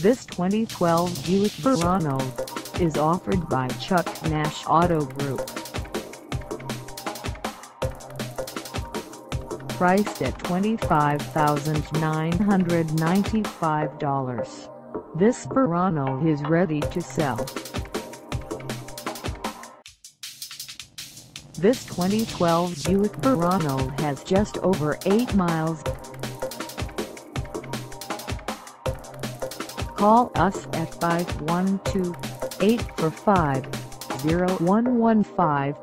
This 2012 Buick Verano is offered by Chuck Nash Auto Group. Priced at $25,995, this Verano is ready to sell. This 2012 Buick Verano has just over 8 miles. Call us at 512-845-0115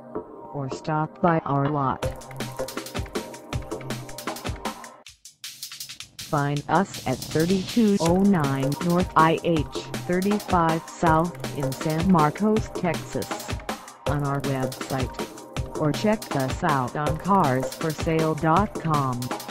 or stop by our lot. Find us at 3209 North IH 35 South in San Marcos, Texas on our website or check us out on carsforsale.com.